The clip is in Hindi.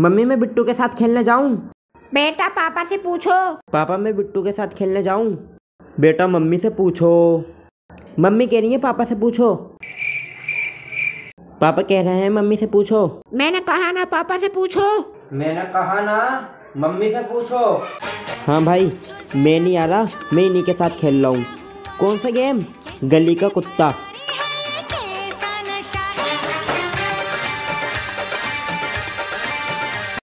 मम्मी मैं बिट्टू के साथ खेलने जाऊँ? बेटा पापा से पूछो। पापा मैं बिट्टू के साथ खेलने जाऊँ? बेटा मम्मी से पूछो। मम्मी कह रही है पापा से पूछो। पापा कह रहे हैं मम्मी से पूछो। मैंने कहा ना पापा से पूछो। मैंने कहा ना मम्मी से पूछो। हाँ भाई मैं नहीं आ रहा मैं इन्हीं के साथ खेल रहा हूँ। कौन सा गेम? गली का कुत्ता।